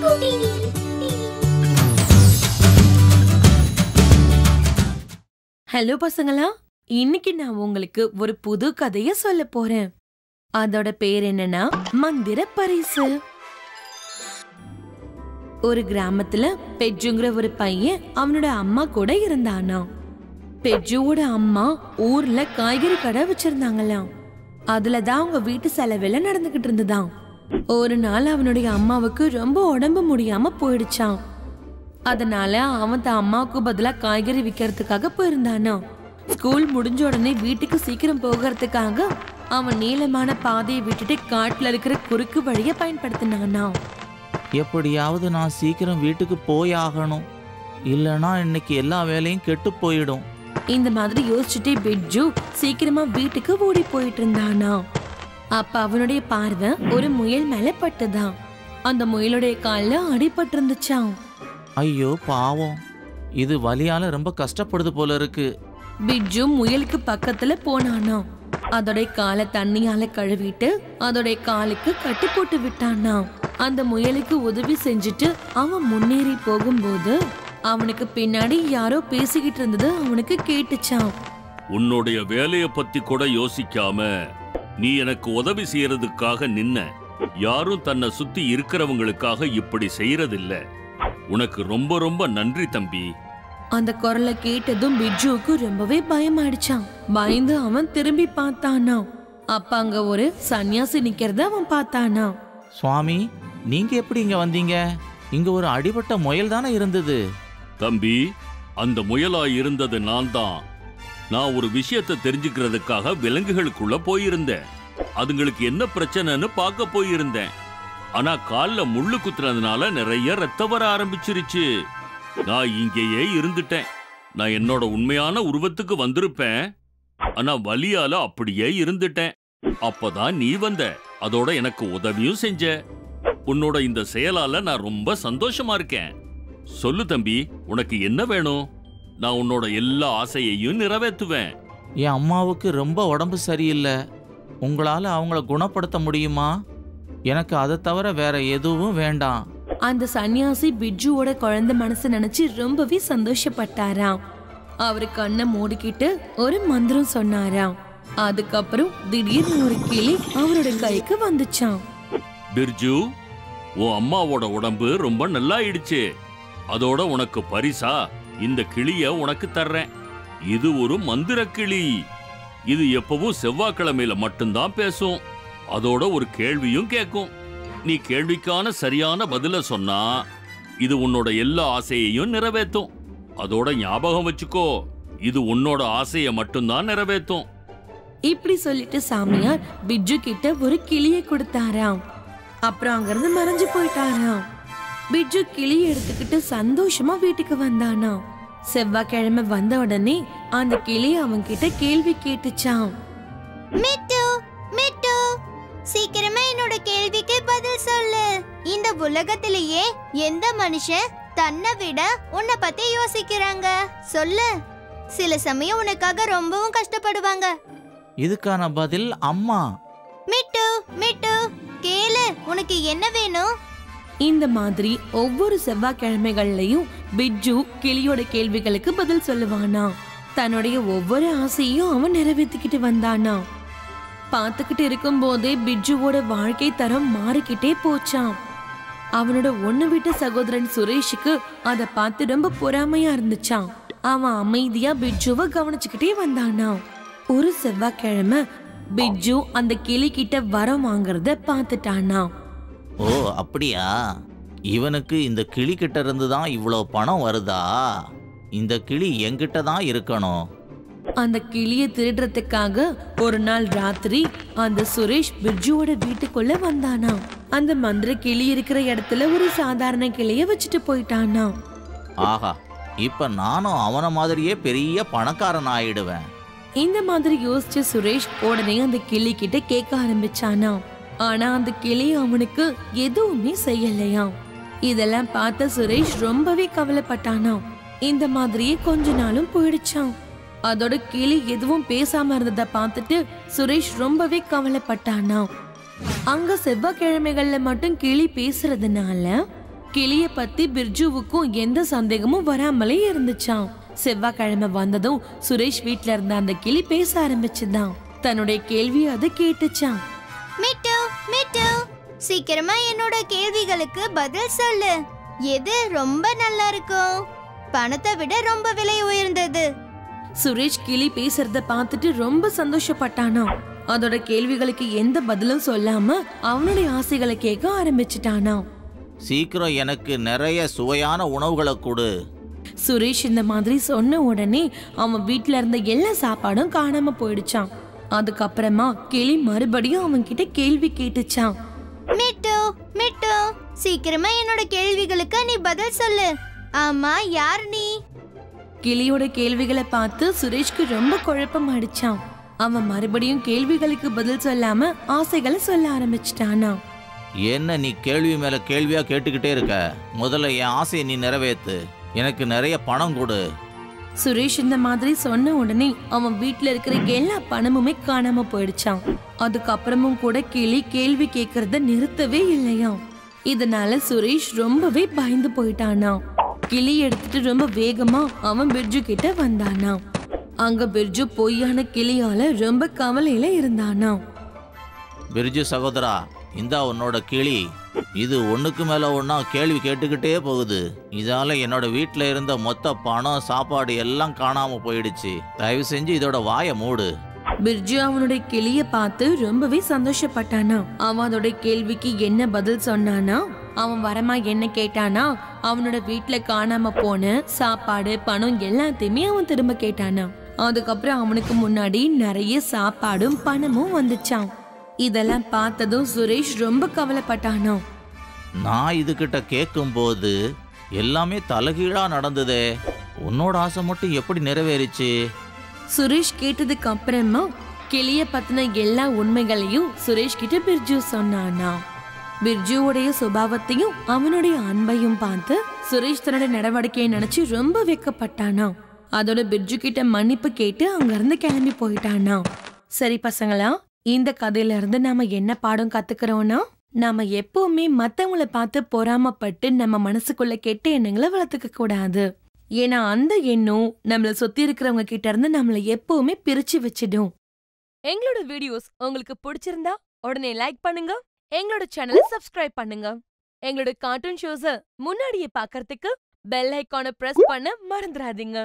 Hello பசங்களா. இன்னைக்கு நான் உங்களுக்கு ஒரு புது கதைய சொல்ல போறேன். அதோட பேர் என்னன்னா மந்திர பரிசு. ஒரு கிராமத்துல பெஜ்ஜுங்கிற ஒரு பையன் அவனோட அம்மா கூட இருந்தானா பெஜ்ஜுவோட அம்மா ஊர்ல காய்கறி கடை வச்சிருந்தாங்களாம். அதுலதான் அவங்க வீட்டு செலவெல்லாம் நடந்துகிட்டு இருந்ததான் ஒரு நாள் அவனுடைய அம்மாவுக்கு ரொம்ப உடம்பு முடியாம போயிடுச்சாம். அதனால அவன் தன் அம்மாவுக்கு பதிலா காய்கறி விற்கிறதுக்காக போயிருந்தானா. ஸ்கூல் முடிஞ்ச உடனே வீட்டுக்கு சீக்கிரம் போகிறதுக்காக அவன் நீளமான பாதையை விட்டுட்டு காட்டுல இருக்கிற குறுக்கு வழியை பயன்படுத்தினானா எப்படியாவது நான் சீக்கிரம் வீட்டுக்கு போய் ஆகணும். இல்லைன்னா இன்னைக்கு எல்லா வேலையும் கெட்டு போயிடும். இந்த மாதிரி யோசிச்சுட்டே பிட்ஜு சீக்கிரமா வீட்டுக்கு ஓடி போயிட்டு இருந்தானா அப்ப அவனுடைய பார்வை ஒரு முயல் மேல பட்டுதான் அந்த முயலுடைய கால்ல அடிபட்டு இருந்துச்சாம் ஐயோ பாவம். இது வலியால ரொம்ப கஷ்டப்படுது போல இருக்கு. பிட்ஜு முயலுக்கு பக்கத்துல போனானா அதோடைய காலை தண்ணியால கழுவிட்டு அதோடைய காலுக்கு கட்டு போட்டு விட்டானா அந்த முயலுக்கு உதவி செஞ்சுட்டு அவன் முன்னேறி போகும்போது அவனுக்கு பின்னாடி யாரோ பேசிக்கிட்டு இருந்தது அவனுக்கு கேட்டுச்சாம். உன்னுடைய வேலைய பத்தி கூட யோசிக்காம நீ எனக்கு உதவி செய்யறதுக்காக நின்ன. யாரும் தன்னை சுத்தி இருக்கிறவங்களுக்காக இப்படி செய்யறதில்ல. உனக்கு ரொம்ப ரொம்ப நன்றி தம்பி. அந்த குரலை கேட்டதும் பிட்ஜுவுக்கு ரொம்பவே பயமாயிடுச்சான் பயந்து அவன் திரும்பி பார்த்தானா அப்ப அங்க ஒரு சன்னியாசி நிக்கிறத அவன் பார்த்தானா சுவாமி நீங்க எப்படி இங்க வந்தீங்க? இங்க ஒரு அடிபட்ட முயல் தானே இருந்தது. தம்பி அந்த முயலா இருந்தது நான் தான் நான் ஒரு விஷயத்தை தெரிஞ்சுக்கிறதுக்காக விலங்குகளுக்குள்ள போயிருந்தேன். அதுங்களுக்கு என்ன பிரச்சனைன்னு பார்க்க போயிருந்தேன். ஆனா கால்ல முள்ளு குத்துறதுனால நிறைய ரத்த வர ஆரம்பிச்சிருச்சு. நான் இங்கேயே இருந்துட்டேன். நான் என்னோட உண்மையான உருவத்துக்கு வந்திருப்பேன். ஆனா வலியால அப்படியே இருந்துட்டேன். அப்பதான் நீ வந்த. அதோட எனக்கு உதவியும் செஞ்ச. உன்னோட இந்த செயலால நான் ரொம்ப சந்தோஷமா இருக்கேன். சொல்லு தம்பி உனக்கு என்ன வேணும்? நான் உன்னோட எல்லா ஆசையையும் நிறைவேற்றுவேன். என் அம்மாவுக்கு ரொம்ப உடம்பு சரியில்லை. உங்களால அவங்கள குணப்படுத்த முடியுமா? எனக்கு அதை தவிர வேற எதுவும் வேண்டாம். அந்த சன்னியாசி பிட்ஜுவோட குழந்தை மனசு நினைச்சு ரொம்பவே சந்தோஷப்பட்டாராம். அவரு கண்ணை மூடிக்கிட்டு ஒரு மந்திரம் சொன்னாராம். அதுக்கப்புறம் திடீர்னு ஒரு கிளி அவரோட கைக்கு வந்துச்சாம். பிர்ஜு உன் அம்மாவோட உடம்பு ரொம்ப நல்லாயிடுச்சு. அதோட உனக்கு பரிசா? இந்த கிளிய உனக்கு தர்றேன். இது ஒரு மந்திர கிளி. இது எப்பவும் செவ்வாய்க்கிழமையில மட்டும்தான் பேசும். அதோட ஒரு கேள்வியும் கேட்கும் நீ கேள்விக்கான சரியான பதில சொன்னா இது உன்னோட எல்லா ஆசையையும் நிறைவேற்றும் அதோட ஞாபகம் வச்சுக்கோ இது உன்னோட ஆசையை மட்டும்தான் நிறைவேற்றும் இப்படி சொல்லிட்டு சாமியார் பிட்ஜு கிட்ட ஒரு கிளியை கொடுத்தாராம். அப்புறம் அங்கிருந்து மறைஞ்சு போயிட்டாராம். பிட்ஜு கிளியை எடுத்துக்கிட்டு சந்தோஷமா வீட்டுக்கு வந்தானாம் செவ்வாய்க்கிழமை வந்த உடனே அந்த கிளி அவன்கிட்ட கேள்வி கேட்டுச்சாம். மிட்டு மிட்டு சீக்கிரமா என்னோட கேள்விக்கு பதில் சொல்லு. இந்த உலகத்திலேயே எந்த மனுஷன் தன்னை விட உன்னை பத்தி யோசிக்கிறாங்க? சொல்லு. சில சமயம் உனக்காக ரொம்பவும் கஷ்டப்படுவாங்க. இதுக்கான பதில் அம்மா. மிட்டு மிட்டு கேளு. உனக்கு என்ன வேணும்? இந்த மாதிரி ஒவ்வொரு செவ்வாய்க்கிழமைகள்லயும் பிட்ஜு கிளியோட கேள்விகளுக்கு பதில் சொல்லுவானா? தன்னுடைய ஒவ்வொரு ஆசையும் அவன் நிறைவேற்றிக்கிட்டு வந்தானா? பார்த்துக்கிட்டு இருக்கும்போதே பிட்ஜுவோட வாழ்க்கை தரம் மாறிக்கிட்டே போச்சான் அவனோட ஒண்ணு விட்ட சகோதரன் சுரேஷுக்கு அதை பார்த்து ரொம்ப பொறாமையா இருந்துச்சான் அவன் அமைதியா பிட்ஜுவை கவனிச்சுக்கிட்டே வந்தானா ஒரு செவ்வாய்க்கிழமை பிட்ஜு அந்த கிளி கிட்ட வரம் வாங்குறத பார்த்துட்டானா ஓ அப்படியா? இவனுக்கு இந்த கிளி கிட்ட இருந்து தான் இவ்வளோ பணம் வருதா? இந்த கிளி என்கிட்ட தான் இருக்கணும். அந்த கிளிய திருடுறதுக்காக ஒரு நாள் ராத்திரி அந்த சுரேஷ் பிர்ஜுவோட வீட்டுக்குள்ள வந்தானா. அந்த மந்திர கிளி இருக்கிற இடத்துல ஒரு சாதாரண கிளிய வச்சுட்டு போயிட்டானா. ஆஹா இப்ப நானும் அவன மாதிரியே பெரிய பணக்காரன் ஆயிடுவேன். இந்த மாதிரி யோசிச்ச சுரேஷ் உடனே அந்த கிளி கிட்ட கேட்க ஆரம்பிச்சானா. ஆனா அந்த கிளி அவனுக்கு எதுவுமே செய்யலையாம். இதெல்லாம் பார்த்த சுரேஷ் ரொம்பவே கவலைப்பட்டானா இந்த மாதிரியே கொஞ்ச நாளும் போயிடுச்சான் அதோட கிளி எதுவும் பேசாம இருந்ததை பார்த்துட்டு சுரேஷ் ரொம்பவே கவலைப்பட்டானா அங்க செவ்வாய்க்கிழமைகள்ல மட்டும் கிளி பேசுறதுனால கிளிய பத்தி பிர்ஜுவுக்கும் எந்த சந்தேகமும் வராமலே இருந்துச்சான் செவ்வாய்க்கிழமை வந்ததும் சுரேஷ் வீட்ல இருந்த அந்த கிளி பேச ஆரம்பிச்சுதான். தன்னுடைய கேள்வி அது கேட்டுச்சான் மிட்டு சீக்கிரமா என்னோட கேள்விகளுக்கு பதில் சொல்லு. எது ரொம்ப நல்லா இருக்கும்? பணத்தை விட ரொம்ப விலை உயர்ந்தது. சுரேஷ் கிளி பேசுறத பார்த்துட்டு ரொம்ப சந்தோஷப்பட்டானா? அதோட கேள்விகளுக்கு எந்த பதிலும் சொல்லாம அவனுடைய ஆசைகளை கேட்க ஆரம்பிச்சிட்டானா? சீக்கிரம் எனக்கு நிறைய சுவையான உணவுகளை கொடு. சுரேஷ் இந்த மாதிரி சொன்ன உடனே அவன் வீட்ல இருந்த எல்லா சாப்பாடும் காணாம போயிடுச்சான் அதுக்கப்புறமா கிளி மறுபடியும் அவன் கிட்ட கேள்வி கேட்டுச்சான் மிட்டு மிட்டு சீக்கிரமா என்னோட கேள்விகளுக்கு நீ பதில் சொல்லு. ஆமா யார் நீ? கிளியோட கேள்விகளை பார்த்து சுரேஷ்க்கு ரொம்ப குழப்பம் அடிச்சான் அவன் மறுபடியும் கேள்விகளுக்கு பதில் சொல்லாம ஆசைகளை சொல்ல ஆரம்பிச்சிட்டானா என்ன நீ கேள்வி மேல கேள்வியா கேட்டுக்கிட்டே இருக்க? முதல்ல என் ஆசையை நீ நிறைவேத்து. எனக்கு நிறைய பணம் கொடு. சுரேஷ் இந்த மாதிரி சொன்ன உடனே அவன் வீட்டுல இருக்கிற எல்லா பணமுமே காணாம போயிடுச்சான் அதுக்கப்புறமும் கூட கிளி கேள்வி கேக்குறத நிறுத்தவே இல்லையா இதனால சுரேஷ் ரொம்பவே பயந்து போயிட்டானா கிளி எடுத்துட்டு ரொம்ப வேகமா அவன் பிர்ஜு கிட்ட வந்தானா அங்க பிர்ஜு பொய்யான கிளியால ரொம்ப கவலையில இருந்தானா பிர்ஜு சகோதரா இந்தா உன்னோட கிளி. இது ஒன்றுக்கு மேலே ஒன்றா கேள்வி கேட்டுக்கிட்டே போகுது. இதால என்னோட வீட்டில் இருந்த மொத்த பணம் சாப்பாடு எல்லாம் காணாமல் போயிடுச்சு. தயவு செஞ்சு இதோட வாயை மூடு. பிர்ஜு அவனுடைய கிளிய பார்த்து ரொம்பவே சந்தோஷப்பட்டானா? அவன் அதோட கேள்விக்கு என்ன பதில் சொன்னானா? அவன் வரமா என்ன கேட்டானா? அவனோட வீட்டுல காணாம போன சாப்பாடு பணம் எல்லாத்தையுமே அவன் திரும்ப கேட்டானா? அதுக்கப்புறம் அவனுக்கு முன்னாடி நிறைய சாப்பாடும் பணமும் வந்துச்சான் இதெல்லாம் பார்த்ததும் சுரேஷ் ரொம்ப கவலைப்பட்டானா? நான் இதுகிட்ட கேட்கும்போது எல்லாமே தலைகீழா நடந்ததே. உன்னோட ஆசை மட்டும் எப்படி நிறைவேறிச்சு? சுரேஷ் கேட்டதுக்கு அப்புறமா கிளிய பத்தின எல்லா உண்மைகளையும் சுரேஷ் கிட்ட பிர்ஜு சொன்னானா. பிர்ஜுவுடைய சுபாவத்தையும் அவனுடைய அன்பையும் பார்த்து சுரேஷ் தன்னோட நடவடிக்கையை நினைச்சு ரொம்ப வெக்கப்பட்டானா. அதோட பிர்ஜு கிட்ட மன்னிப்பு கேட்டு அங்க இருந்து கிளம்பி போயிட்டானா. சரி பசங்களா இந்த கதையில இருந்து நாம என்ன பாடம் கத்துக்கிறோம்னா? நாம எப்பவுமே மத்தவங்கள பார்த்து பொறாமப்பட்டு நம்ம மனசுக்குள்ள கெட்ட எண்ணங்களை வளர்த்துக்க கூடாது. ஏன்னா அந்த எண்ணம் நம்மள சுத்தி இருக்கிறவங்க கிட்ட இருந்து நம்மள எப்பவுமே பிரிச்சு வச்சிடும். எங்களோட வீடியோஸ் உங்களுக்கு பிடிச்சிருந்தா உடனே லைக் பண்ணுங்க. எங்களோட சேனலை சப்ஸ்கிரைப் பண்ணுங்க. எங்களோட கார்ட்டூன் ஷோஸ முன்னாடியே பார்க்கறதுக்கு பெல் ஐக்கான பிரஸ் பண்ண மறந்துடாதீங்க.